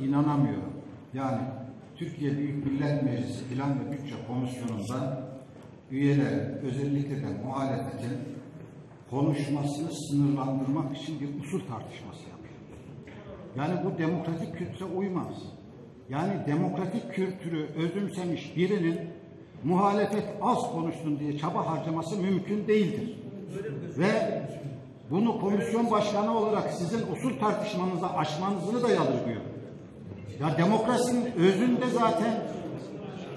İnanamıyorum. Yani Türkiye Büyük Millet Meclisi Plan ve Bütçe Komisyonu'nda üyeler özellikle de muhalefetin konuşmasını sınırlandırmak için bir usul tartışması yapıyor. Yani bu demokratik kültüre uymaz. Yani demokratik kültürü özümsemiş birinin muhalefet az konuşsun diye çaba harcaması mümkün değildir. Ve bunu komisyon başkanı olarak sizin usul tartışmanıza aşmanızını da yadırgıyor. Ya demokrasinin özünde zaten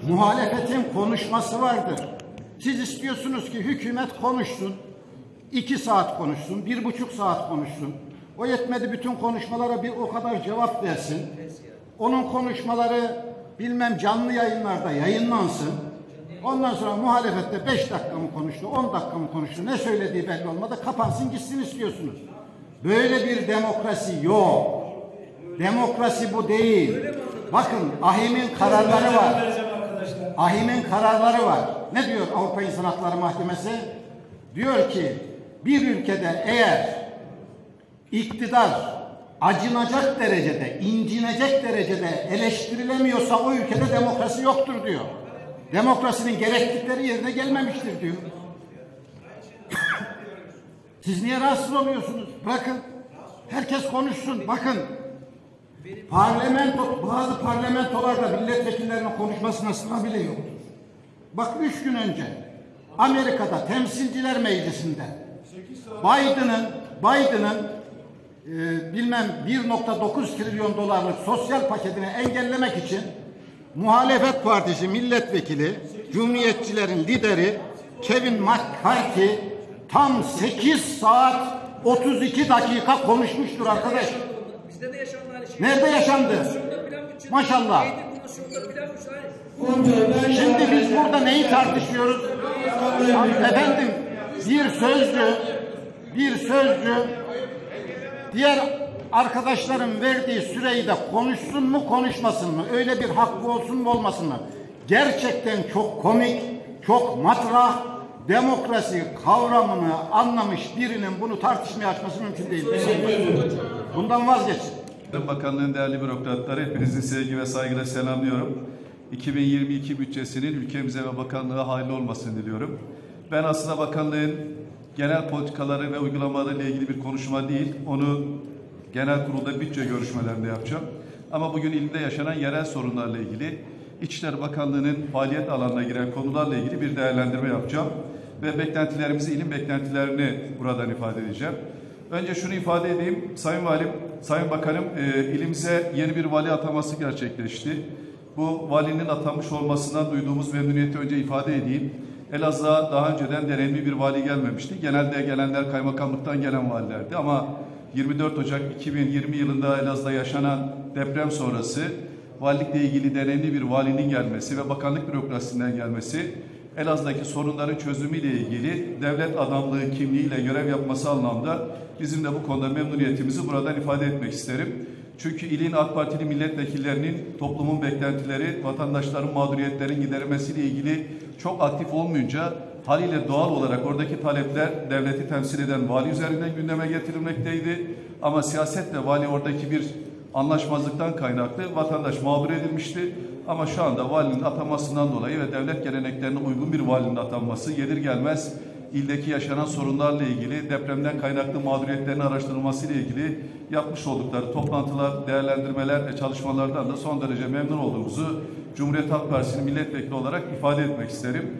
muhalefetin konuşması vardır. Siz istiyorsunuz ki hükümet konuşsun, iki saat konuşsun, bir buçuk saat konuşsun. O yetmedi bütün konuşmalara bir o kadar cevap versin. Onun konuşmaları bilmem canlı yayınlarda yayınlansın. Ondan sonra muhalefette beş dakika mı konuştu, on dakika mı konuştu, ne söylediği belli olmadı, kapansın gitsin istiyorsunuz. Böyle bir demokrasi yok. Demokrasi bu değil. Bakın AHİM'in kararları var. AHİM'in kararları var. Ne diyor Avrupa İnsan Hakları Mahkemesi? Diyor ki bir ülkede eğer iktidar acınacak derecede, incinecek derecede eleştirilemiyorsa o ülkede demokrasi yoktur diyor. Demokrasinin gereklilikleri yerine gelmemiştir diyor. Siz niye rahatsız oluyorsunuz? Bırakın. Herkes konuşsun. Bakın. Parlamento, bazı parlamentolarda milletvekillerinin konuşmasına sıra bile yok. Bak üç gün önce Amerika'da Temsilciler Meclisi'nde Biden'ın Biden'ın e, bilmem 1.9 trilyon dolarlık sosyal paketini engellemek için muhalefet partisi milletvekili Cumhuriyetçilerin lideri Kevin McCarthy tam 8 saat 32 dakika konuşmuştur arkadaş. Bizde de yaşandı aynı şey. Nerede yaşandı? Maşallah. Şimdi biz burada neyi tartışıyoruz? Efendim bir sözcü bir sözcü diğer arkadaşların verdiği süreyi de konuşsun mu konuşmasın mı? Öyle bir hakkı olsun mu olmasın mı? Gerçekten çok komik, çok matrah, demokrasi kavramını anlamış birinin bunu tartışmaya açması mümkün değil. Bundan vazgeçin. Bakanlığın değerli bürokratları hepinizi sevgi ve saygıyla selamlıyorum. 2022 bütçesinin ülkemize ve bakanlığa hayırlı olmasını diliyorum. Ben aslında bakanlığın genel politikaları ve uygulamaları ile ilgili bir konuşma değil, onu genel kurulda bütçe görüşmelerinde yapacağım. Ama bugün ilimde yaşanan yerel sorunlarla ilgili İçişleri Bakanlığı'nın faaliyet alanına giren konularla ilgili bir değerlendirme yapacağım. Ve beklentilerimizi, ilim beklentilerini buradan ifade edeceğim. Önce şunu ifade edeyim. Sayın Valim, Sayın Bakanım, e, ilimize yeni bir vali ataması gerçekleşti. Bu valinin atanmış olmasından duyduğumuz memnuniyeti önce ifade edeyim. Elazığ'a daha önceden deneyimli bir vali gelmemişti. Genelde gelenler kaymakamlıktan gelen valilerdi ama 24 Ocak 2020 yılında Elazığ'da yaşanan deprem sonrası valilikle ilgili deneyimli bir valinin gelmesi ve bakanlık bürokrasisinden gelmesi Elazığ'daki sorunların çözümüyle ilgili devlet adamlığı kimliğiyle görev yapması anlamda bizim de bu konuda memnuniyetimizi buradan ifade etmek isterim. Çünkü ilin AK Partili milletvekillerinin toplumun beklentileri, vatandaşların mağduriyetlerin giderilmesiyle ilgili çok aktif olmayınca haliyle doğal olarak oradaki talepler devleti temsil eden vali üzerinden gündeme getirilmekteydi. Ama siyasetle vali oradaki bir anlaşmazlıktan kaynaklı vatandaş mağdur edilmişti. Ama şu anda valinin atamasından dolayı ve devlet geleneklerine uygun bir valinin atanması gelir gelmez ildeki yaşanan sorunlarla ilgili depremden kaynaklı mağduriyetlerin araştırılması ile ilgili yapmış oldukları toplantılar, değerlendirmeler ve çalışmalardan da son derece memnun olduğumuzu Cumhuriyet Halk Partisi'nin milletvekili olarak ifade etmek isterim.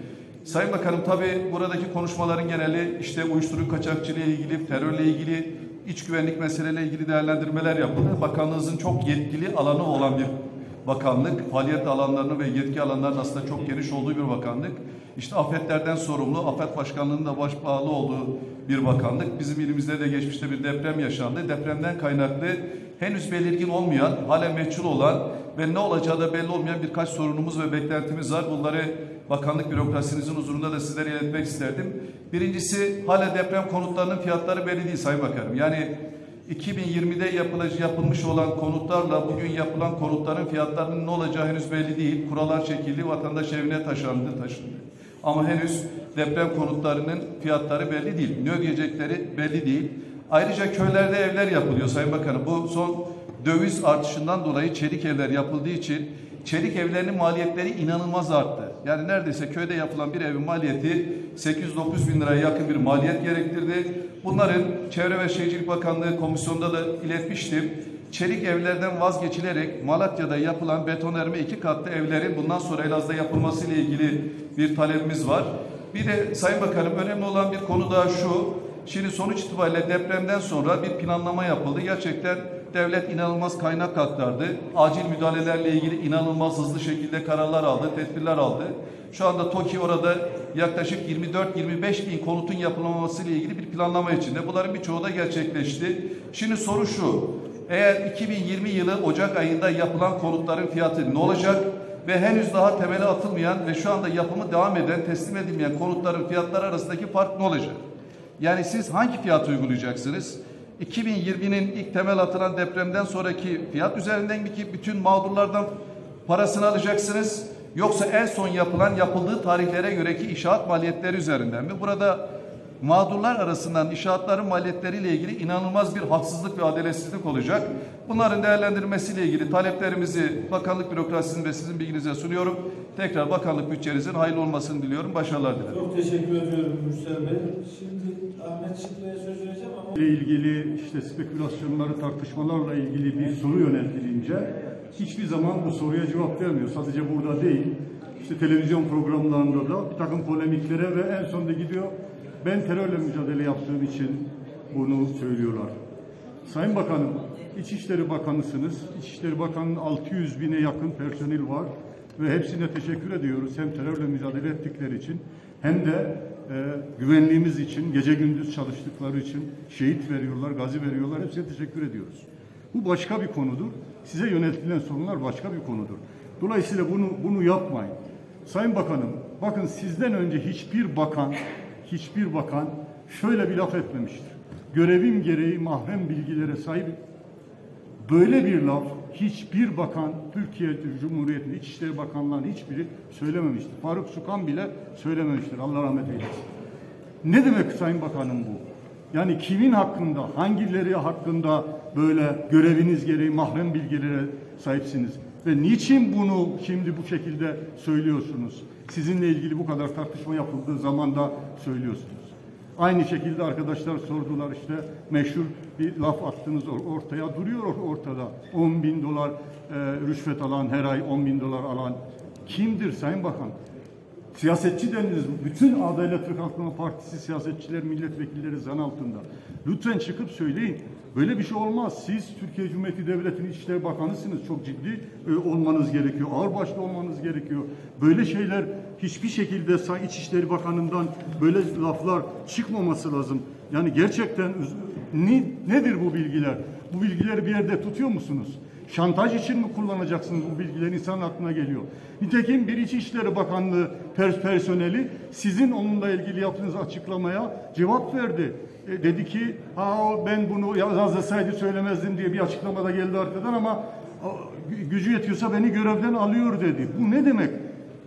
Sayın Bakanım tabii buradaki konuşmaların geneli işte uyuşturucu kaçakçılığı ile ilgili, terörle ilgili, iç güvenlik meseleleri ilgili değerlendirmeler yapıldı. Bakanlığınızın çok yetkili alanı olan bir bakanlık, faaliyet alanlarının ve yetki alanlarının aslında çok geniş olduğu bir bakanlık. İşte afetlerden sorumlu, afet başkanlığının da baş bağlı olduğu bir bakanlık. Bizim ilimizde de geçmişte bir deprem yaşandı. Depremden kaynaklı henüz belirgin olmayan, hala meçhul olan ve ne olacağı da belli olmayan birkaç sorunumuz ve beklentimiz var. Bunları bakanlık bürokrasinizin huzurunda da sizlere iletmek isterdim. Birincisi hala deprem konutlarının fiyatları belli değil Sayın Bakanım. Yani 2020'de yapılacak yapılmış olan konutlarla bugün yapılan konutların fiyatlarının ne olacağı henüz belli değil. Kurallar çekildi, vatandaş evine taşındı, taşındı. Ama henüz deprem konutlarının fiyatları belli değil. Ne ödeyecekleri belli değil. Ayrıca köylerde evler yapılıyor Sayın Bakanım. Bu son döviz artışından dolayı çelik evler yapıldığı için çelik evlerinin maliyetleri inanılmaz arttı. Yani neredeyse köyde yapılan bir evin maliyeti 800-9 bin liraya yakın bir maliyet gerektirdi. Bunların Çevre ve Şehircilik Bakanlığı komisyonda da iletmiştim. Çelik evlerden vazgeçilerek Malatya'da yapılan betonarme iki katlı evlerin bundan sonra Elazığ'da yapılması ile ilgili bir talebimiz var. Bir de Sayın Bakanım önemli olan bir konu daha şu. Şimdi sonuç itibariyle depremden sonra bir planlama yapıldı. Gerçekten devlet inanılmaz kaynak aktardı. Acil müdahalelerle ilgili inanılmaz hızlı şekilde kararlar aldı, tedbirler aldı. Şu anda TOKİ orada yaklaşık 24-25 bin konutun yapılmaması ile ilgili bir planlama içinde. Bunların birçoğu da gerçekleşti. Şimdi soru şu. Eğer 2020 yılı Ocak ayında yapılan konutların fiyatı ne olacak? Ve henüz daha temeli atılmayan ve şu anda yapımı devam eden, teslim edilmeyen konutların fiyatları arasındaki fark ne olacak? Yani siz hangi fiyat uygulayacaksınız? 2020'nin ilk temel atılan depremden sonraki fiyat üzerinden mi ki bütün mağdurlardan parasını alacaksınız? Yoksa en son yapılan yapıldığı tarihlere göreki inşaat maliyetleri üzerinden mi? Burada mağdurlar arasından inşaatların maliyetleriyle ilgili inanılmaz bir haksızlık ve adaletsizlik olacak. Bunların değerlendirmesiyle ilgili taleplerimizi bakanlık bürokrasisinin ve sizin bilginize sunuyorum. Tekrar bakanlık bütçenizin hayırlı olmasını diliyorum. Başarılar dilerim. Çok teşekkür ediyorum Mürsel Bey. Şimdi Ahmet Çıklı'ya söz vereceğim ama ile ilgili işte spekülasyonları, tartışmalarla ilgili bir soru yöneltilince hiçbir zaman bu soruya cevap vermiyor. Sadece burada değil, işte televizyon programlarında da bir takım polemiklere ve en sonunda gidiyor ben terörle mücadele yaptığım için bunu söylüyorlar. Sayın Bakanım, İçişleri Bakanısınız. İçişleri Bakanı'nın 600 bine yakın personel var ve hepsine teşekkür ediyoruz. Hem terörle mücadele ettikleri için hem de e, güvenliğimiz için, gece gündüz çalıştıkları için şehit veriyorlar, gazi veriyorlar. Hepsine teşekkür ediyoruz. Bu başka bir konudur. Size yöneltilen sorunlar başka bir konudur. Dolayısıyla bunu bunu yapmayın. Sayın Bakanım, bakın sizden önce hiçbir bakan, hiçbir bakan şöyle bir laf etmemiştir. Görevim gereği mahrem bilgilere sahip Böyle bir laf hiçbir bakan Türkiye Cumhuriyeti'nin İçişleri Bakanlarının hiçbiri söylememiştir. Faruk Sukan bile söylememiştir. Allah rahmet eylesin. Ne demek Sayın Bakanım bu? Yani kimin hakkında, hangileri hakkında böyle göreviniz gereği mahrem bilgilere sahipsiniz? Ve niçin bunu şimdi bu şekilde söylüyorsunuz? Sizinle ilgili bu kadar tartışma yapıldığı zaman da söylüyorsunuz. Aynı şekilde arkadaşlar sordular işte meşhur bir laf attınız ortaya duruyor ortada. 10 bin dolar e, rüşvet alan her ay 10 bin dolar alan kimdir Sayın Bakan? Siyasetçi deniniz. Bütün Adalet ve Kalkınma Partisi siyasetçiler, milletvekilleri zan altında. Lütfen çıkıp söyleyin. Böyle bir şey olmaz. Siz Türkiye Cumhuriyeti Devleti'nin İçişleri Bakanısınız. Çok ciddi e, olmanız gerekiyor. Ağırbaşlı olmanız gerekiyor. Böyle şeyler hiçbir şekilde İçişleri Bakanı'ndan böyle laflar çıkmaması lazım. Yani gerçekten ne, nedir bu bilgiler? Bu bilgileri bir yerde tutuyor musunuz? Şantaj için mi kullanacaksınız bu bilgileri insan aklına geliyor. Nitekim bir İçişleri Bakanlığı pers personeli sizin onunla ilgili yaptığınız açıklamaya cevap verdi. E, dedi ki ha ben bunu yazsaydı söylemezdim diye bir açıklamada geldi arkadan ama gücü yetiyorsa beni görevden alıyor dedi. Bu ne demek?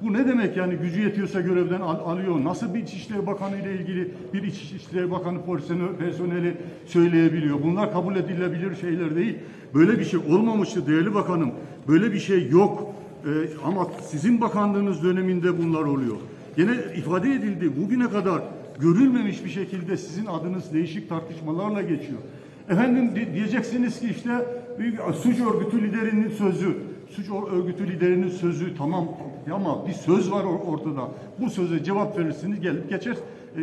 Bu ne demek yani gücü yetiyorsa görevden al, alıyor? Nasıl bir İçişleri Bakanı ile ilgili bir İçişleri Bakanı personeli söyleyebiliyor? Bunlar kabul edilebilir şeyler değil. Böyle bir şey olmamıştı değerli bakanım. Böyle bir şey yok. Ee, ama sizin bakanlığınız döneminde bunlar oluyor. Yine ifade edildi bugüne kadar görülmemiş bir şekilde sizin adınız değişik tartışmalarla geçiyor. Efendim diyeceksiniz ki işte suç örgütü liderinin sözü, suç örgütü liderinin sözü tamam ama bir söz var ortada. Bu söze cevap verirsiniz gelip geçer e,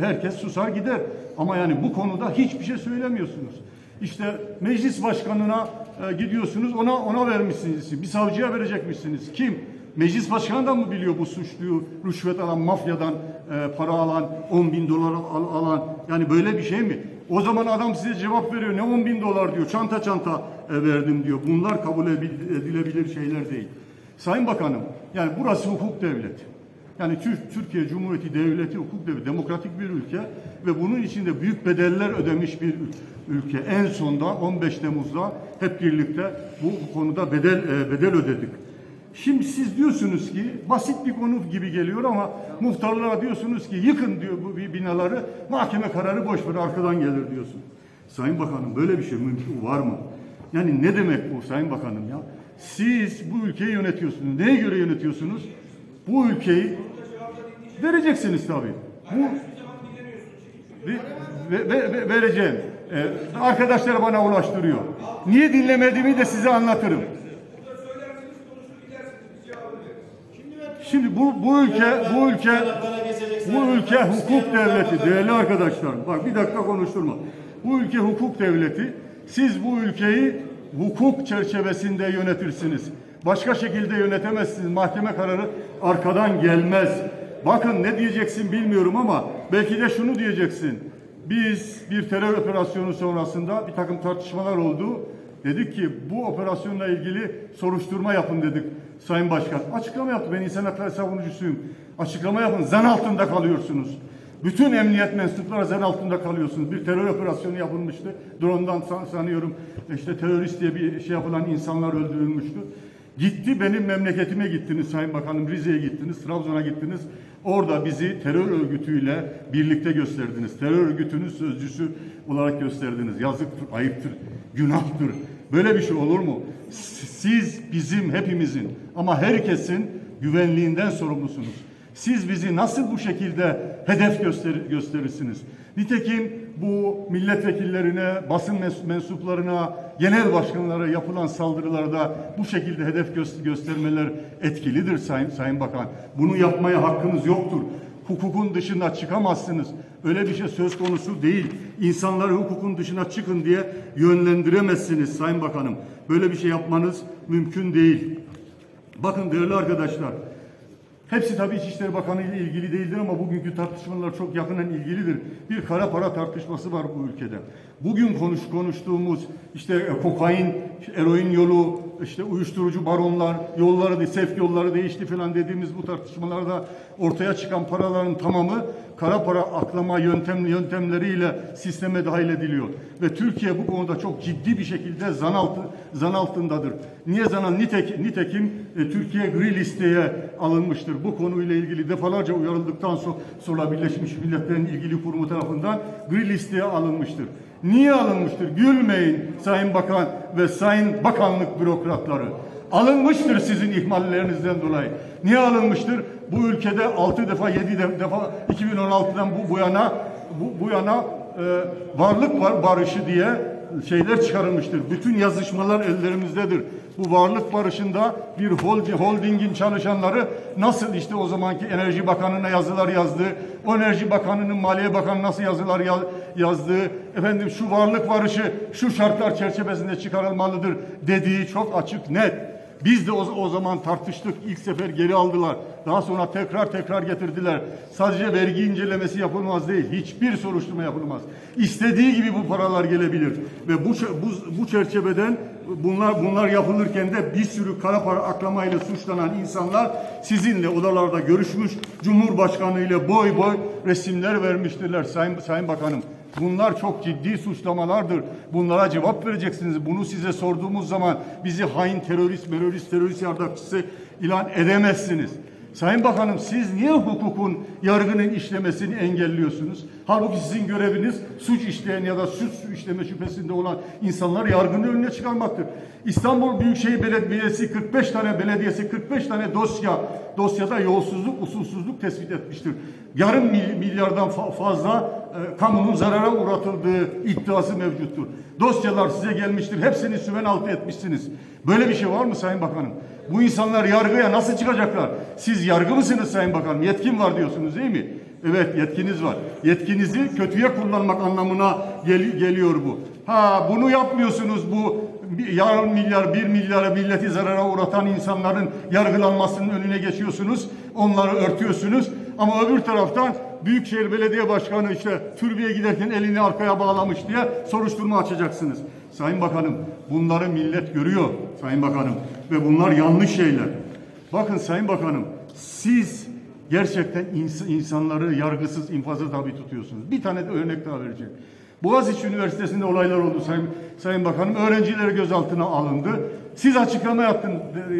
herkes susar gider. Ama yani bu konuda hiçbir şey söylemiyorsunuz. İşte meclis başkanına e, gidiyorsunuz ona ona vermişsiniz. Bir savcıya verecekmişsiniz. Kim? Meclis başkanı da mı biliyor bu suçluyu rüşvet alan, mafyadan e, para alan, 10 bin dolar al, alan? Yani böyle bir şey mi? O zaman adam size cevap veriyor. Ne 10 bin dolar diyor. Çanta çanta e, verdim diyor. Bunlar kabul edilebilir şeyler değil. Sayın Bakanım, yani burası hukuk devleti. Yani Türkiye Cumhuriyeti Devleti hukuk devleti, demokratik bir ülke ve bunun içinde büyük bedeller ödemiş bir ülke. En sonda 15 Temmuz'da hep birlikte bu konuda bedel e, bedel ödedik. Şimdi siz diyorsunuz ki basit bir konu gibi geliyor ama muhtarlara diyorsunuz ki yıkın diyor bu binaları mahkeme kararı boş ver arkadan gelir diyorsun. Sayın Bakanım böyle bir şey mümkün var mı? Yani ne demek bu Sayın Bakanım ya? Siz bu ülkeyi yönetiyorsunuz. Neye göre yönetiyorsunuz? Bu ülkeyi vereceksiniz tabii. Bu ve, ve, ve- ve- vereceğim. Ee, arkadaşlar bana ulaştırıyor. Niye dinlemediğimi de size anlatırım. Şimdi bu bu ülke bu ülke bu ülke hukuk devleti değerli arkadaşlar. Bak bir dakika konuşturma. Bu ülke hukuk devleti. Siz bu ülkeyi hukuk çerçevesinde yönetirsiniz. Başka şekilde yönetemezsiniz. Mahkeme kararı arkadan gelmez. Bakın ne diyeceksin bilmiyorum ama belki de şunu diyeceksin. Biz bir terör operasyonu sonrasında bir takım tartışmalar oldu. Dedik ki bu operasyonla ilgili soruşturma yapın dedik Sayın Başkan. Açıklama yaptı. Ben insan hakları savunucusuyum. Açıklama yapın. Zan altında kalıyorsunuz. Bütün emniyet mensupları zan altında kalıyorsunuz. Bir terör operasyonu yapılmıştı. Drone'dan san- sanıyorum işte terörist diye bir şey yapılan insanlar öldürülmüştü. Gitti benim memleketime gittiniz Sayın Bakanım. Rize'ye gittiniz, Trabzon'a gittiniz. Orada bizi terör örgütüyle birlikte gösterdiniz. Terör örgütünün sözcüsü olarak gösterdiniz. Yazıktır, ayıptır, günahtır. Böyle bir şey olur mu? Siz bizim hepimizin ama herkesin güvenliğinden sorumlusunuz. Siz bizi nasıl bu şekilde hedef göster- gösterirsiniz? Nitekim bu milletvekillerine, basın mens- mensuplarına, genel başkanlara yapılan saldırılarda bu şekilde hedef gö- göstermeler etkilidir Sayın, Sayın Bakan. Bunu yapmaya hakkınız yoktur. Hukukun dışına çıkamazsınız. Öyle bir şey söz konusu değil. İnsanları hukukun dışına çıkın diye yönlendiremezsiniz Sayın Bakanım. Böyle bir şey yapmanız mümkün değil. Bakın değerli arkadaşlar, Hepsi tabii İçişleri Bakanı ile ilgili değildir ama bugünkü tartışmalar çok yakından ilgilidir. Bir kara para tartışması var bu ülkede. Bugün konuş konuştuğumuz işte e, kokain, eroin yolu, işte uyuşturucu baronlar, yolları, sevk yolları değişti falan dediğimiz bu tartışmalarda ortaya çıkan paraların tamamı kara para aklama yöntem yöntemleriyle sisteme dahil ediliyor. Ve Türkiye bu konuda çok ciddi bir şekilde zan, altı, zan altındadır. Niye zan nitek, nitekim e, Türkiye gri listeye alınmıştır. Bu konuyla ilgili defalarca uyarıldıktan so- sonra Birleşmiş Milletler'in ilgili kurumu tarafından gri listeye alınmıştır. Niye alınmıştır? Gülmeyin Sayın Bakan ve Sayın Bakanlık bürokratları. Alınmıştır sizin ihmallerinizden dolayı. Niye alınmıştır? Bu ülkede 6 defa 7 de- defa 2016'dan bu, bu yana bu, bu yana e, varlık var barışı diye şeyler çıkarılmıştır. Bütün yazışmalar ellerimizdedir. Bu varlık barışında bir hold- holdingin çalışanları nasıl işte o zamanki Enerji Bakanı'na yazılar yazdı, o Enerji Bakanı'nın Maliye Bakanı nasıl yazılar ya- yazdığı, efendim şu varlık barışı şu şartlar çerçevesinde çıkarılmalıdır dediği çok açık net. Biz de o, o zaman tartıştık. İlk sefer geri aldılar. Daha sonra tekrar tekrar getirdiler. Sadece vergi incelemesi yapılmaz değil. Hiçbir soruşturma yapılmaz. İstediği gibi bu paralar gelebilir. Ve bu bu, bu çerçeveden bunlar bunlar yapılırken de bir sürü kara para aklamayla suçlanan insanlar sizinle odalarda görüşmüş. Cumhurbaşkanı ile boy boy resimler vermiştirler Sayın Sayın Bakanım. Bunlar çok ciddi suçlamalardır. Bunlara cevap vereceksiniz. Bunu size sorduğumuz zaman bizi hain terörist, terörist, terörist yardakçısı ilan edemezsiniz. Sayın Bakanım siz niye hukukun, yargının işlemesini engelliyorsunuz? Halbuki sizin göreviniz suç işleyen ya da suç işleme şüphesinde olan insanları yargının önüne çıkarmaktır. İstanbul Büyükşehir Belediyesi 45 tane belediyesi 45 tane dosya dosyada yolsuzluk, usulsüzlük tespit etmiştir. Yarım mil- milyardan fa- fazla e, kamunun zarara uğratıldığı iddiası mevcuttur. Dosyalar size gelmiştir. Hepsini süven altı etmişsiniz. Böyle bir şey var mı Sayın Bakanım? Bu insanlar yargıya nasıl çıkacaklar? Siz yargı mısınız Sayın Bakanım? Yetkin var diyorsunuz değil mi? Evet yetkiniz var. Yetkinizi kötüye kullanmak anlamına gel- geliyor bu. Ha bunu yapmıyorsunuz bu yarım milyar, bir milyara milleti zarara uğratan insanların yargılanmasının önüne geçiyorsunuz. Onları örtüyorsunuz. Ama öbür taraftan Büyükşehir Belediye Başkanı işte türbeye giderken elini arkaya bağlamış diye soruşturma açacaksınız. Sayın Bakanım bunları millet görüyor Sayın Bakanım ve bunlar yanlış şeyler. Bakın Sayın Bakanım siz gerçekten ins- insanları yargısız infaza tabi tutuyorsunuz. Bir tane de örnek daha vereceğim. Boğaziçi Üniversitesi'nde olaylar oldu Sayın, Sayın Bakanım. Öğrenciler gözaltına alındı. Siz açıklama yaptın,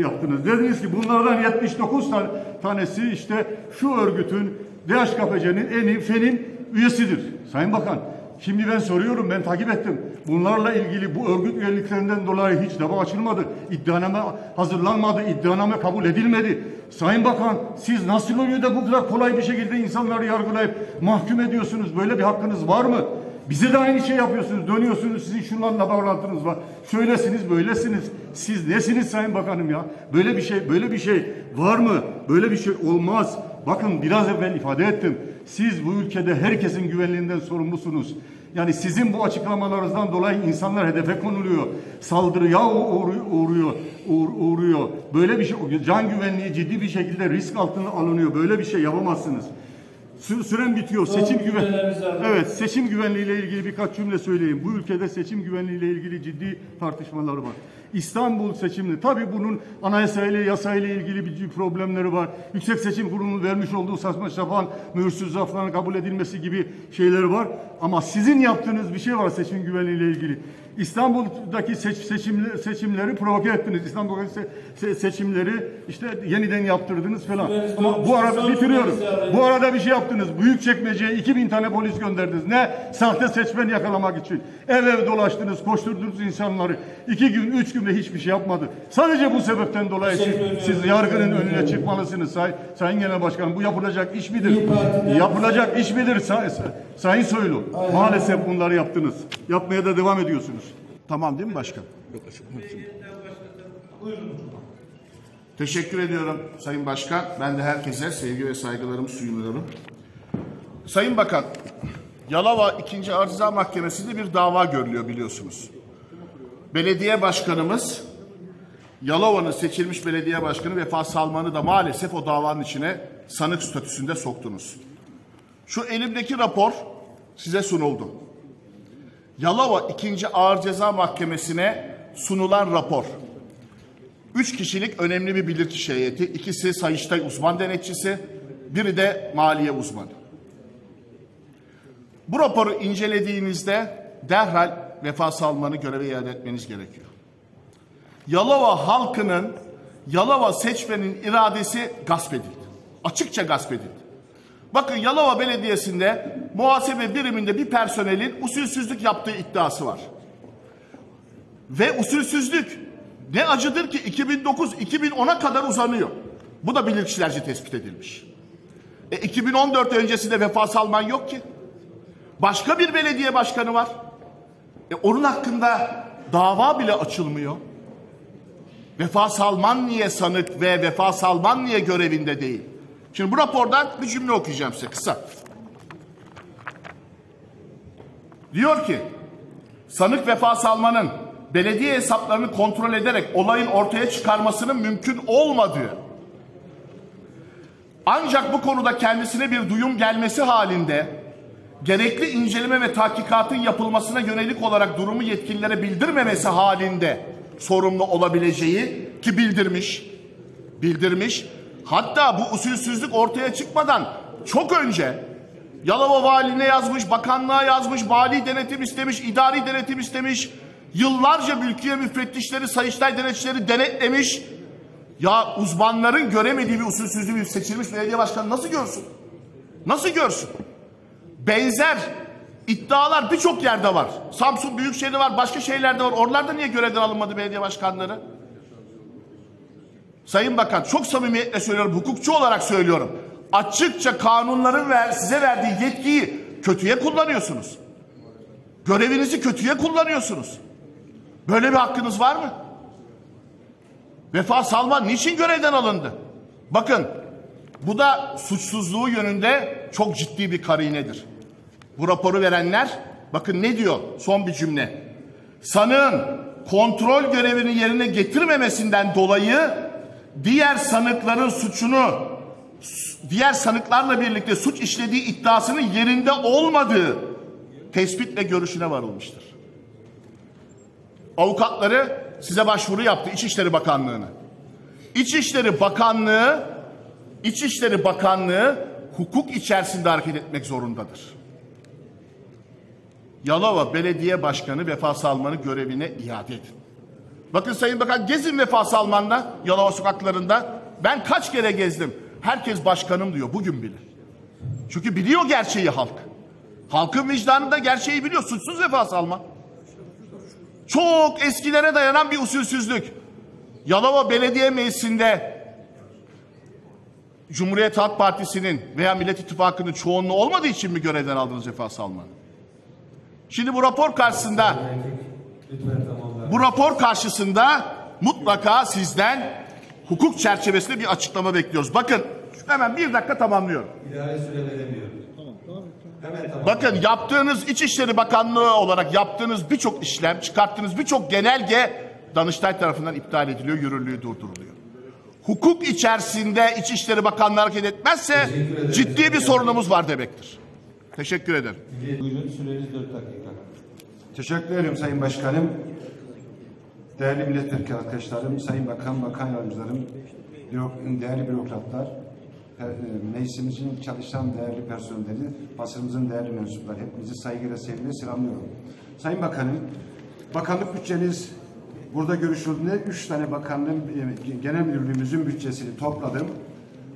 yaptınız. Dediniz ki bunlardan 79 tane, tanesi işte şu örgütün DHKPC'nin en iyi fenin üyesidir. Sayın Bakan Şimdi ben soruyorum, ben takip ettim. Bunlarla ilgili bu örgüt üyeliklerinden dolayı hiç dava açılmadı. İddianame hazırlanmadı, iddianame kabul edilmedi. Sayın Bakan siz nasıl oluyor da bu kadar kolay bir şekilde insanları yargılayıp mahkum ediyorsunuz? Böyle bir hakkınız var mı? Bize de aynı şey yapıyorsunuz. Dönüyorsunuz sizin şunlarla bağlantınız var. Şöylesiniz, böylesiniz. Siz nesiniz Sayın Bakanım ya? Böyle bir şey, böyle bir şey var mı? Böyle bir şey olmaz. Bakın biraz evvel ifade ettim. Siz bu ülkede herkesin güvenliğinden sorumlusunuz. Yani sizin bu açıklamalarınızdan dolayı insanlar hedefe konuluyor. Saldırıya uğru- uğruyor, uğur- uğruyor. Böyle bir şey, can güvenliği ciddi bir şekilde risk altına alınıyor. Böyle bir şey yapamazsınız. Sü- Süren bitiyor. Seçim güven. Evet, seçim güvenliği ile ilgili birkaç cümle söyleyeyim. Bu ülkede seçim güvenliği ile ilgili ciddi tartışmalar var. İstanbul seçimli. Tabii bunun anayasayla, yasayla ilgili bir problemleri var. Yüksek Seçim Kurulu'nun vermiş olduğu saçma sapan mühürsüz zarfların kabul edilmesi gibi şeyler var. Ama sizin yaptığınız bir şey var seçim güvenliği ile ilgili. İstanbul'daki seç, seçimli, seçimleri provoke ettiniz. İstanbul'daki se- se- seçimleri işte yeniden yaptırdınız falan. Süreniz Ama bu arada bitiriyorum. Bu arada bir şey yaptınız. Büyükçekmece'ye 2000 tane polis gönderdiniz. Ne? Sahte seçmen yakalamak için. Ev ev dolaştınız, koşturdunuz insanları. İki gün, üç günde hiçbir şey yapmadı. Sadece bu sebepten dolayı siz, siz yargının önüne çıkmalısınız say, Sayın Genel Başkanım. Bu yapılacak iş midir? Yapılacak iş midir say, say- Sayın Soylu? Maalesef bunları yaptınız. Yapmaya da devam ediyorsunuz. Tamam değil mi başkan? Teşekkür ediyorum Sayın Başkan. Ben de herkese sevgi ve saygılarımı sunuyorum. Sayın Bakan, Yalova 2. Arıza Mahkemesi'nde bir dava görülüyor biliyorsunuz. Belediye başkanımız, Yalova'nın seçilmiş belediye başkanı Vefa Salman'ı da maalesef o davanın içine sanık statüsünde soktunuz. Şu elimdeki rapor size sunuldu. Yalova 2. Ağır Ceza Mahkemesi'ne sunulan rapor. Üç kişilik önemli bir bilirkişi heyeti. İkisi Sayıştay uzman denetçisi, biri de maliye uzmanı. Bu raporu incelediğinizde derhal Vefa Salman'ı göreve iade etmeniz gerekiyor. Yalova halkının, Yalova seçmenin iradesi gasp edildi. Açıkça gasp edildi. Bakın Yalova Belediyesi'nde muhasebe biriminde bir personelin usulsüzlük yaptığı iddiası var. Ve usulsüzlük ne acıdır ki 2009-2010'a kadar uzanıyor. Bu da bilirkişilerce tespit edilmiş. E 2014 öncesinde Vefa Salman yok ki. Başka bir belediye başkanı var. E onun hakkında dava bile açılmıyor. Vefa Salman niye sanık ve Vefa Salman niye görevinde değil? Şimdi bu rapordan bir cümle okuyacağım size kısa. Diyor ki, sanık Vefa Salman'ın belediye hesaplarını kontrol ederek olayın ortaya çıkarmasının mümkün olmadığı, ancak bu konuda kendisine bir duyum gelmesi halinde gerekli inceleme ve tahkikatın yapılmasına yönelik olarak durumu yetkililere bildirmemesi halinde sorumlu olabileceği ki bildirmiş, bildirmiş. Hatta bu usulsüzlük ortaya çıkmadan çok önce Yalova valine yazmış, bakanlığa yazmış, mali denetim istemiş, idari denetim istemiş. Yıllarca mülkiye müfettişleri, sayıştay denetçileri denetlemiş. Ya uzmanların göremediği bir usulsüzlüğü bir seçilmiş belediye başkanı nasıl görsün? Nasıl görsün? Benzer iddialar birçok yerde var. Samsun Büyükşehir'de var, başka şehirlerde var. Oralarda niye görevden alınmadı belediye başkanları? Sayın Bakan çok samimiyetle söylüyorum, hukukçu olarak söylüyorum. Açıkça kanunların ver, size verdiği yetkiyi kötüye kullanıyorsunuz. Görevinizi kötüye kullanıyorsunuz. Böyle bir hakkınız var mı? Vefa Salman niçin görevden alındı? Bakın bu da suçsuzluğu yönünde çok ciddi bir karinedir. Bu raporu verenler bakın ne diyor son bir cümle. Sanığın kontrol görevini yerine getirmemesinden dolayı diğer sanıkların suçunu diğer sanıklarla birlikte suç işlediği iddiasının yerinde olmadığı tespitle görüşüne varılmıştır. Avukatları size başvuru yaptı İçişleri Bakanlığı'na. İçişleri Bakanlığı İçişleri Bakanlığı hukuk içerisinde hareket etmek zorundadır. Yalova Belediye Başkanı Vefa Salman'ı görevine iade edin. Bakın Sayın Bakan gezin Vefa Salman'la Yalova sokaklarında. Ben kaç kere gezdim. Herkes başkanım diyor bugün bile. Çünkü biliyor gerçeği halk. Halkın vicdanında gerçeği biliyor. Suçsuz Vefa Salman. Çok eskilere dayanan bir usulsüzlük. Yalova Belediye Meclisi'nde Cumhuriyet Halk Partisi'nin veya Millet İttifakı'nın çoğunluğu olmadığı için mi görevden aldınız Vefa Salman? Şimdi bu rapor karşısında bu rapor karşısında mutlaka sizden hukuk çerçevesinde bir açıklama bekliyoruz. Bakın hemen bir dakika tamamlıyorum. Bakın yaptığınız İçişleri Bakanlığı olarak yaptığınız birçok işlem, çıkarttığınız birçok genelge Danıştay tarafından iptal ediliyor, yürürlüğü durduruluyor. Hukuk içerisinde İçişleri Bakanlığı hareket etmezse ciddi bir sorunumuz var demektir. Teşekkür ederim. Buyurun süreniz 4 dakika. Teşekkür ederim Sayın Başkanım. Değerli milletvekili arkadaşlarım, Sayın Bakan, Bakan Yardımcılarım, değerli bürokratlar, pe- e, meclisimizin çalışan değerli personeli, basınımızın değerli mensupları, hepinizi saygıyla, sevgiyle selamlıyorum. Sayın Bakanım, bakanlık bütçeniz burada görüşüldüğünde üç tane bakanlığın, e, genel müdürlüğümüzün bütçesini topladım.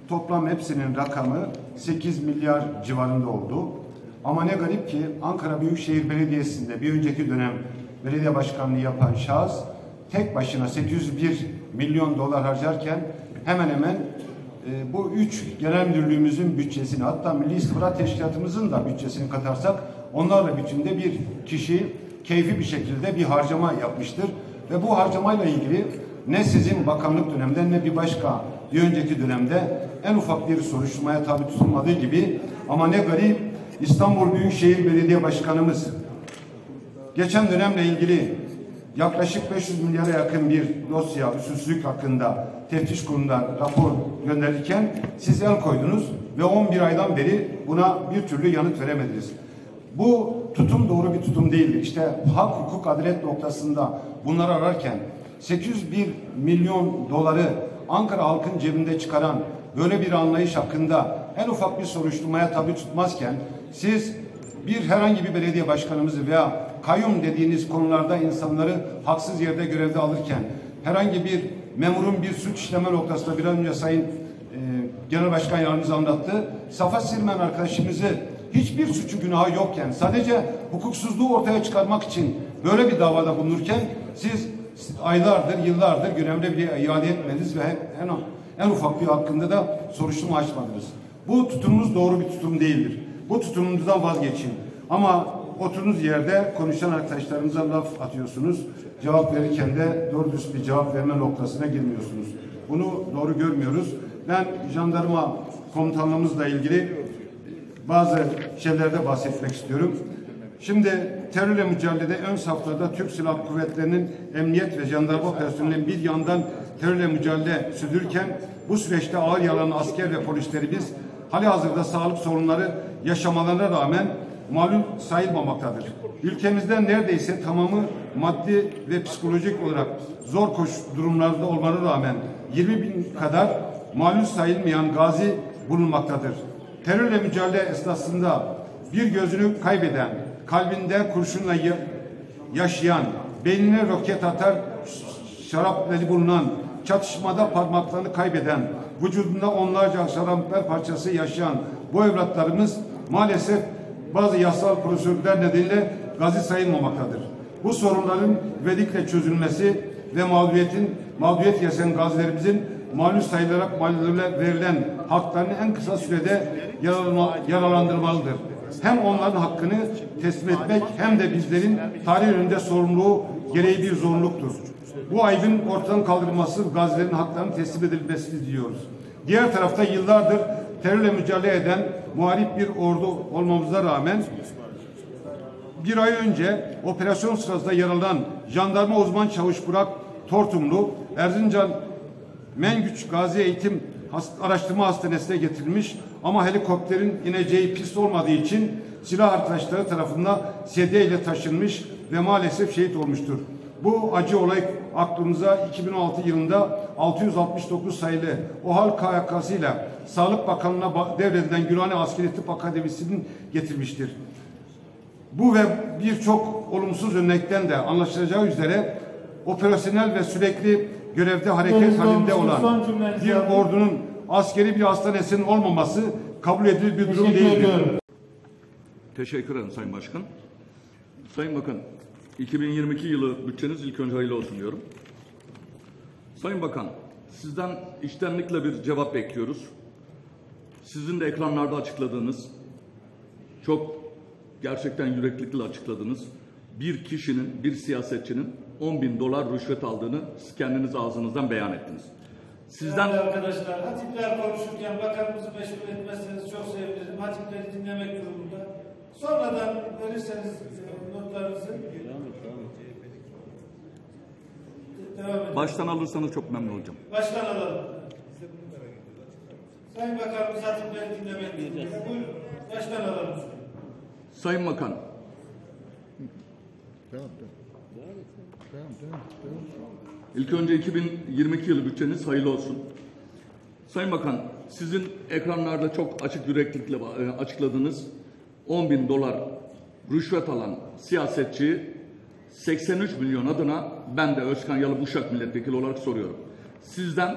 Toplam hepsinin rakamı 8 milyar civarında oldu. Ama ne garip ki Ankara Büyükşehir Belediyesi'nde bir önceki dönem belediye başkanlığı yapan şahıs tek başına 801 milyon dolar harcarken hemen hemen e, bu üç genel müdürlüğümüzün bütçesini hatta Milli İstihbarat Teşkilatımızın da bütçesini katarsak onlarla bütünde bir kişi keyfi bir şekilde bir harcama yapmıştır. Ve bu harcamayla ilgili ne sizin bakanlık döneminde ne bir başka bir önceki dönemde en ufak bir soruşturmaya tabi tutulmadığı gibi ama ne garip İstanbul Büyükşehir Belediye Başkanımız geçen dönemle ilgili yaklaşık 500 milyara yakın bir dosya usulsüzlük hakkında teftiş kurulundan rapor gönderirken siz el koydunuz ve 11 aydan beri buna bir türlü yanıt veremediniz. Bu tutum doğru bir tutum değildir. İşte hak, hukuk, adalet noktasında bunları ararken 801 milyon doları Ankara halkın cebinde çıkaran böyle bir anlayış hakkında en ufak bir soruşturmaya tabi tutmazken siz bir herhangi bir belediye başkanımızı veya kayyum dediğiniz konularda insanları haksız yerde görevde alırken herhangi bir memurun bir suç işleme noktasında bir an önce Sayın e, Genel Başkan Yardımcımız anlattı. Safa Sirmen arkadaşımızı hiçbir suçu günahı yokken sadece hukuksuzluğu ortaya çıkarmak için böyle bir davada bulunurken siz aylardır, yıllardır görevde bile iade etmediniz ve en, en ufak bir hakkında da soruşturma açmadınız. Bu tutumunuz doğru bir tutum değildir. Bu tutumunuzdan vazgeçin. Ama oturduğunuz yerde konuşan arkadaşlarınıza laf atıyorsunuz. Cevap verirken de doğru düz bir cevap verme noktasına girmiyorsunuz. Bunu doğru görmüyoruz. Ben jandarma komutanlığımızla ilgili bazı şeylerde bahsetmek istiyorum. Şimdi terörle mücadelede ön saflarda Türk Silahlı Kuvvetleri'nin emniyet ve jandarma personelinin bir yandan terörle mücadele sürdürürken bu süreçte ağır yaralı asker ve polislerimiz hali hazırda sağlık sorunları yaşamalarına rağmen malum sayılmamaktadır. Ülkemizde neredeyse tamamı maddi ve psikolojik olarak zor koş durumlarda olmalarına rağmen 20 bin kadar malum sayılmayan gazi bulunmaktadır. Terörle mücadele esnasında bir gözünü kaybeden, kalbinde kurşunla ya- yaşayan, beynine roket atar şarapları bulunan, çatışmada parmaklarını kaybeden, vücudunda onlarca şaraplar parçası yaşayan bu evlatlarımız maalesef bazı yasal prosedürler nedeniyle gazi sayılmamaktadır. Bu sorunların vedikle çözülmesi ve mağduriyetin mağduriyet yaşayan gazilerimizin malum sayılarak mağdurlarına verilen haklarını en kısa sürede yaralama- yaralandırmalıdır. Hem onların hakkını teslim etmek hem de bizlerin tarih önünde sorumluluğu gereği bir zorunluluktur. Bu aybın ortadan kaldırılması gazilerin haklarının teslim edilmesini diliyoruz. Diğer tarafta yıllardır terörle mücadele eden muharip bir ordu olmamıza rağmen bir ay önce operasyon sırasında yaralanan jandarma uzman çavuş Burak Tortumlu Erzincan Mengüç Gazi Eğitim Araştırma Hastanesi'ne getirilmiş ama helikopterin ineceği pist olmadığı için silah arkadaşları tarafından sedye ile taşınmış ve maalesef şehit olmuştur. Bu acı olay aklımıza 2016 yılında 669 sayılı OHAL KYK'sı ile Sağlık Bakanlığı'na ba- devredilen Gülhane Askeri Tıp Akademisi'nin getirmiştir. Bu ve birçok olumsuz örnekten de anlaşılacağı üzere operasyonel ve sürekli görevde hareket Buyurun, halinde son olan bir yapın. ordunun askeri bir hastanesinin olmaması kabul edilir bir durum değildir. ediyorum. Teşekkür ederim Sayın Başkan. Sayın Bakın, 2022 yılı bütçeniz ilk önce hayırlı olsun diyorum. Sayın Bakan, sizden içtenlikle bir cevap bekliyoruz. Sizin de ekranlarda açıkladığınız, çok gerçekten yüreklikle açıkladığınız bir kişinin, bir siyasetçinin 10 bin dolar rüşvet aldığını siz kendiniz ağzınızdan beyan ettiniz. Sizden Değerli arkadaşlar, hatipler konuşurken bakanımızı meşgul etmezseniz çok sevinirim. Hatipleri dinlemek durumunda. Sonradan verirseniz notlarınızı. Devam baştan alırsanız çok memnun olacağım. Baştan alalım. Sayın Bakanımız hatipleri dinlemek durumunda. Buyurun. Baştan alalım. Sayın Bakan, İlk önce 2022 yılı bütçeniz hayırlı olsun. Sayın Bakan, sizin ekranlarda çok açık yüreklikle e, açıkladığınız 10 bin dolar rüşvet alan siyasetçi 83 milyon adına ben de Özkan Yalı Uşak milletvekili olarak soruyorum. Sizden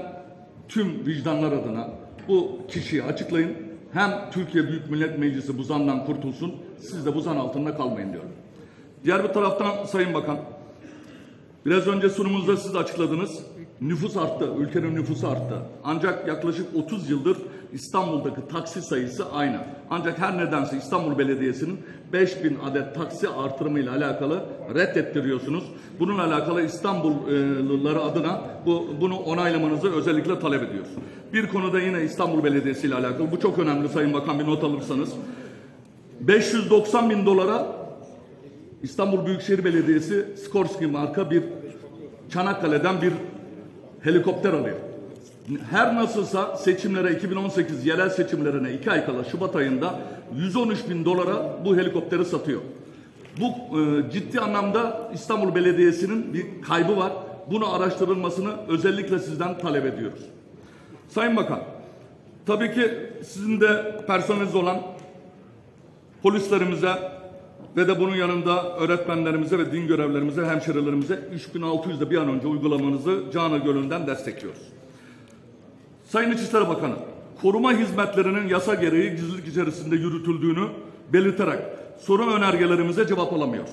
tüm vicdanlar adına bu kişiyi açıklayın. Hem Türkiye Büyük Millet Meclisi bu zandan kurtulsun, siz de bu zan altında kalmayın diyorum. Diğer bir taraftan Sayın Bakan, Biraz önce sunumunuzda siz açıkladınız. Nüfus arttı, ülkenin nüfusu arttı. Ancak yaklaşık 30 yıldır İstanbul'daki taksi sayısı aynı. Ancak her nedense İstanbul Belediyesi'nin 5000 adet taksi artırımıyla alakalı reddettiriyorsunuz. Bununla alakalı İstanbulluları adına bu, bunu onaylamanızı özellikle talep ediyoruz. Bir konuda yine İstanbul Belediyesi ile alakalı. Bu çok önemli Sayın Bakan bir not alırsanız. 590 bin dolara İstanbul Büyükşehir Belediyesi Skorsky marka bir Çanakkale'den bir helikopter alıyor. Her nasılsa seçimlere 2018 yerel seçimlerine iki ay kala Şubat ayında 113 bin dolara bu helikopteri satıyor. Bu e, ciddi anlamda İstanbul Belediyesi'nin bir kaybı var. Bunu araştırılmasını özellikle sizden talep ediyoruz. Sayın Bakan, tabii ki sizin de personeliniz olan polislerimize ve de bunun yanında öğretmenlerimize ve din görevlerimize, hemşirelerimize 3600'de bir an önce uygulamanızı canı gönülden destekliyoruz. Sayın İçişleri Bakanı, koruma hizmetlerinin yasa gereği gizlilik içerisinde yürütüldüğünü belirterek soru önergelerimize cevap alamıyoruz.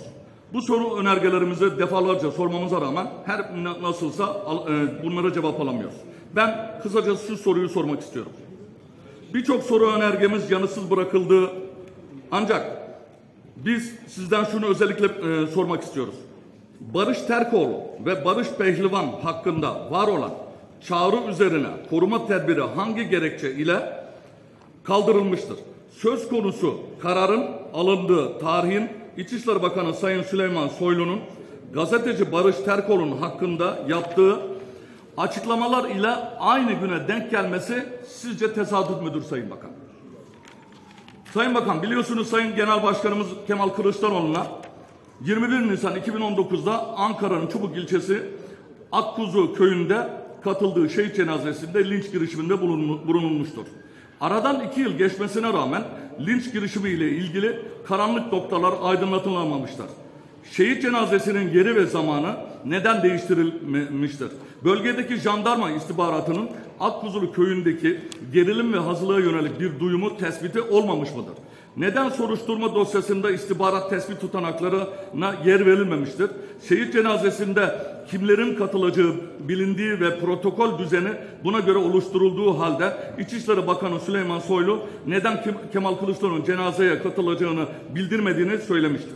Bu soru önergelerimizi defalarca sormamıza rağmen her na- nasılsa e, bunlara cevap alamıyoruz. Ben kısaca şu soruyu sormak istiyorum. Birçok soru önergemiz yanıtsız bırakıldı. Ancak biz sizden şunu özellikle e, sormak istiyoruz. Barış Terkoğlu ve Barış Pehlivan hakkında var olan çağrı üzerine koruma tedbiri hangi gerekçe ile kaldırılmıştır? Söz konusu kararın alındığı tarihin İçişleri Bakanı Sayın Süleyman Soylu'nun gazeteci Barış Terkoğlu'nun hakkında yaptığı açıklamalar ile aynı güne denk gelmesi sizce tesadüf müdür Sayın Bakan? Sayın Bakan biliyorsunuz Sayın Genel Başkanımız Kemal Kılıçdaroğlu'na 21 Nisan 2019'da Ankara'nın Çubuk ilçesi Akkuzu köyünde katıldığı şehit cenazesinde linç girişiminde bulunulmuştur. Aradan iki yıl geçmesine rağmen linç girişimiyle ilgili karanlık noktalar aydınlatılamamıştır. Şehit cenazesinin yeri ve zamanı neden değiştirilmiştir? Bölgedeki jandarma istihbaratının Akkuzulu köyündeki gerilim ve hazırlığa yönelik bir duyumu tespiti olmamış mıdır? Neden soruşturma dosyasında istihbarat tespit tutanaklarına yer verilmemiştir? Şehit cenazesinde kimlerin katılacağı bilindiği ve protokol düzeni buna göre oluşturulduğu halde İçişleri Bakanı Süleyman Soylu neden Kemal Kılıçdaroğlu'nun cenazeye katılacağını bildirmediğini söylemiştir.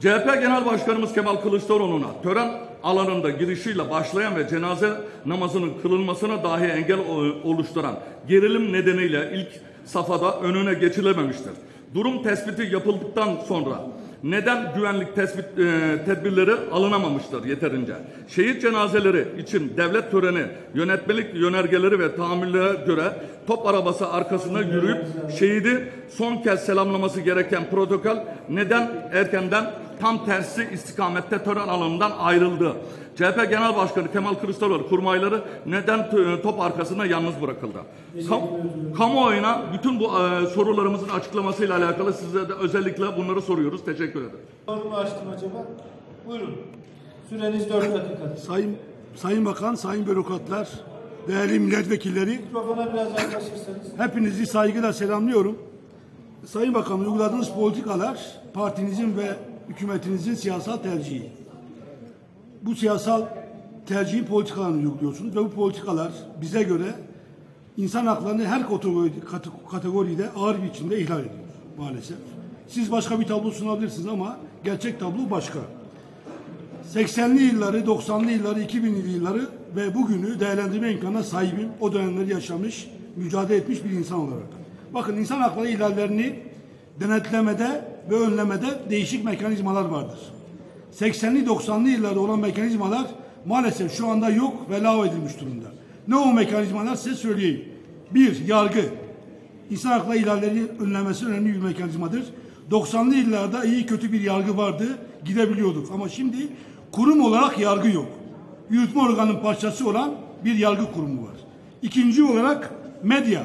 CHP Genel Başkanımız Kemal Kılıçdaroğlu'na tören alanında girişiyle başlayan ve cenaze namazının kılınmasına dahi engel oluşturan gerilim nedeniyle ilk safhada önüne geçilememiştir. Durum tespiti yapıldıktan sonra neden güvenlik tespit e, tedbirleri alınamamıştır yeterince? Şehit cenazeleri için devlet töreni, yönetmelik yönergeleri ve tahammüllere göre top arabası arkasında yürüyüp şehidi son kez selamlaması gereken protokol neden erkenden tam tersi istikamette tören alanından ayrıldı? CHP Genel Başkanı Kemal Kılıçdaroğlu kurmayları neden t- top arkasında yalnız bırakıldı? Kam- kamuoyuna bütün bu e, sorularımızın açıklamasıyla alakalı size de özellikle bunları soruyoruz. Teşekkür ederim. Soru mu açtım acaba? Buyurun. Süreniz 4 dakika. Sayın Sayın Bakan, Sayın Bürokratlar, değerli milletvekilleri, Mikrofona biraz yaklaşırsanız. hepinizi saygıyla selamlıyorum. Sayın Bakan, uyguladığınız politikalar partinizin ve hükümetinizin siyasal tercihi. Bu siyasal tercihin politikalarını uyguluyorsunuz ve bu politikalar bize göre insan haklarını her kategori, kate- kategoride ağır biçimde ihlal ediyor maalesef. Siz başka bir tablo sunabilirsiniz ama gerçek tablo başka. 80'li yılları, 90'lı yılları, 2000'li yılları ve bugünü değerlendirme imkanına sahibim. O dönemleri yaşamış, mücadele etmiş bir insan olarak. Bakın insan hakları ihlallerini denetlemede ve önlemede değişik mekanizmalar vardır. 80'li 90'lı yıllarda olan mekanizmalar maalesef şu anda yok ve lav edilmiş durumda. Ne o mekanizmalar size söyleyeyim. Bir, yargı. İnsan hakları ihlalleri önlemesi önemli bir mekanizmadır. 90'lı yıllarda iyi kötü bir yargı vardı, gidebiliyorduk. Ama şimdi kurum olarak yargı yok. Yürütme organının parçası olan bir yargı kurumu var. İkinci olarak medya.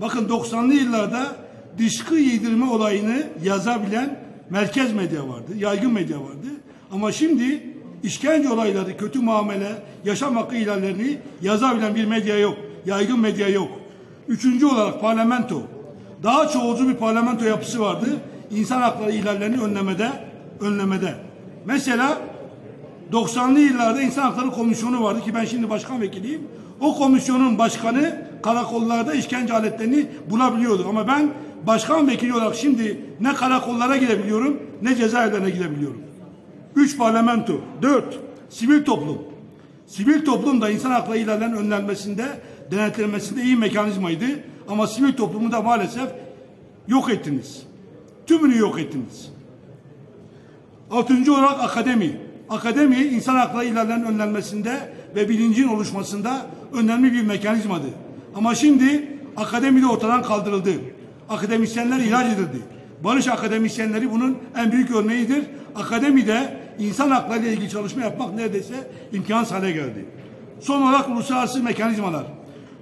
Bakın 90'lı yıllarda dışkı yedirme olayını yazabilen merkez medya vardı, yaygın medya vardı. Ama şimdi işkence olayları, kötü muamele, yaşam hakkı ihlallerini yazabilen bir medya yok, yaygın medya yok. Üçüncü olarak parlamento. Daha çoğulcu bir parlamento yapısı vardı. İnsan hakları ihlallerini önlemede, önlemede. Mesela 90'lı yıllarda İnsan Hakları Komisyonu vardı ki ben şimdi başkan vekiliyim. O komisyonun başkanı karakollarda işkence aletlerini bulabiliyordu. Ama ben başkan vekili olarak şimdi ne karakollara gidebiliyorum ne cezaevlerine gidebiliyorum. Üç parlamento. Dört, sivil toplum. Sivil toplum da insan hakları ihlallerinin önlenmesinde, denetlenmesinde iyi mekanizmaydı. Ama sivil toplumu da maalesef yok ettiniz. Tümünü yok ettiniz. Altıncı olarak akademi. Akademi insan hakları ihlallerinin önlenmesinde ve bilincin oluşmasında önemli bir mekanizmadır. Ama şimdi akademi de ortadan kaldırıldı. Akademisyenler ihraç edildi. Barış akademisyenleri bunun en büyük örneğidir. Akademide insan hakları ile ilgili çalışma yapmak neredeyse imkansız hale geldi. Son olarak uluslararası mekanizmalar.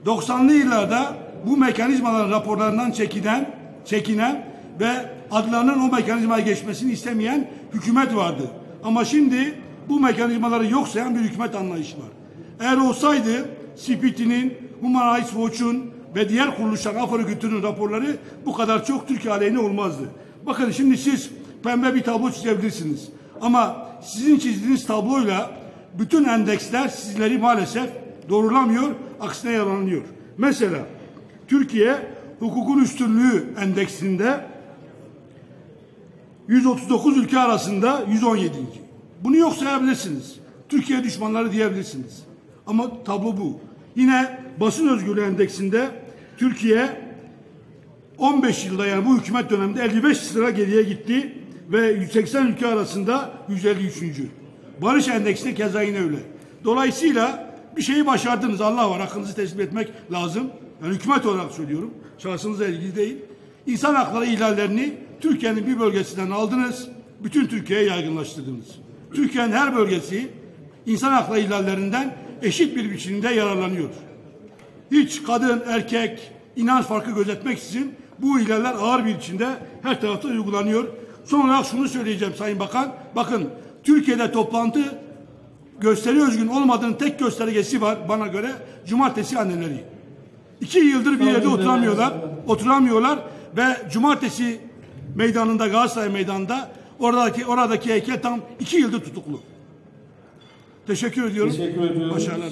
90'lı yıllarda bu mekanizmaların raporlarından çekinen, çekinen ve adlarının o mekanizmaya geçmesini istemeyen hükümet vardı. Ama şimdi bu mekanizmaları yok sayan bir hükümet anlayışı var. Eğer olsaydı CPT'nin, Human Rights Watch'un ve diğer kuruluşların Afro Kültür'ün raporları bu kadar çok Türkiye aleyhine olmazdı. Bakın şimdi siz pembe bir tablo çizebilirsiniz. Ama sizin çizdiğiniz tabloyla bütün endeksler sizleri maalesef doğrulamıyor, aksine yalanlıyor. Mesela Türkiye hukukun üstünlüğü endeksinde 139 ülke arasında 117. Bunu yok sayabilirsiniz. Türkiye düşmanları diyebilirsiniz. Ama tablo bu. Yine basın özgürlüğü endeksinde Türkiye 15 yılda yani bu hükümet döneminde 55 sıra geriye gitti ve 180 ülke arasında 153. Barış endeksinde keza yine öyle. Dolayısıyla bir şeyi başardınız. Allah var. Hakkınızı teslim etmek lazım. Yani hükümet olarak söylüyorum. Şahsınızla ilgili değil. İnsan hakları ihlallerini Türkiye'nin bir bölgesinden aldınız. Bütün Türkiye'ye yaygınlaştırdınız. Türkiye'nin her bölgesi insan hakları ihlallerinden eşit bir biçimde yararlanıyor. Hiç kadın, erkek, inanç farkı gözetmeksizin bu ihlaller ağır bir biçimde her tarafta uygulanıyor. Son olarak şunu söyleyeceğim Sayın Bakan. Bakın Türkiye'de toplantı gösteri özgün olmadığının tek göstergesi var bana göre cumartesi anneleri. İki yıldır bir yerde oturamıyorlar. Oturamıyorlar ve cumartesi meydanında Galatasaray meydanında oradaki oradaki heykel tam iki yıldır tutuklu. Teşekkür ediyorum. Teşekkür ediyorum. Başarılar